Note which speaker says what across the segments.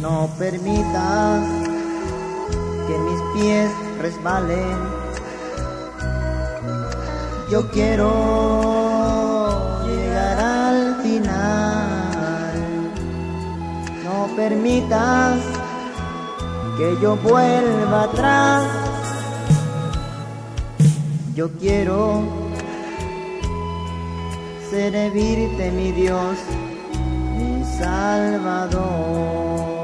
Speaker 1: No permitas que mis pies resbalen. Yo quiero llegar al final. No permitas que yo vuelva atrás. Yo quiero servirte, mi Dios, mi Salvador.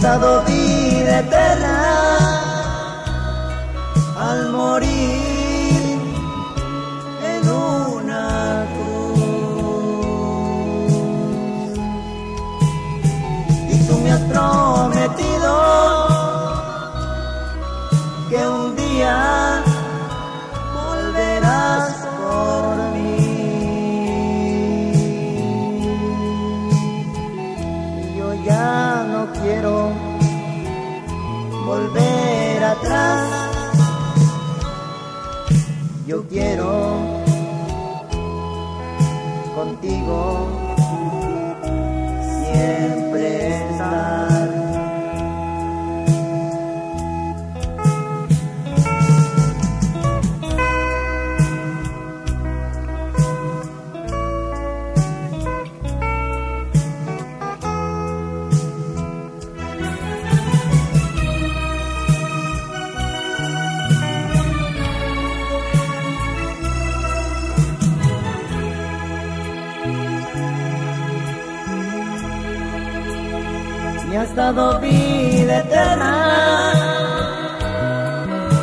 Speaker 1: Dado vida eterna al morir volver atrás. Yo quiero contigo has dado vida eterna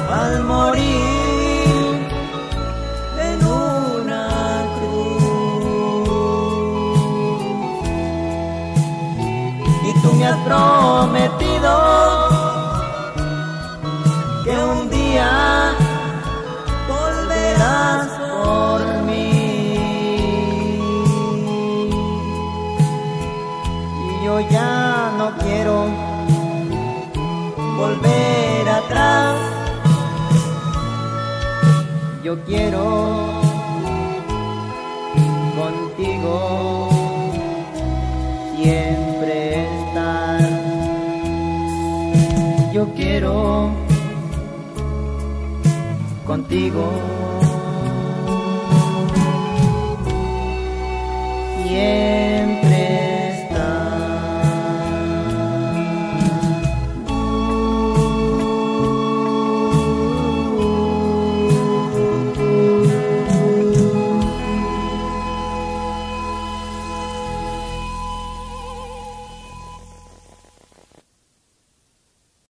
Speaker 1: al morir en una cruz. Y tú me has prometido que un día volverás por mí. Y yo ya quiero volver atrás. Yo quiero contigo siempre estar. Yo quiero contigo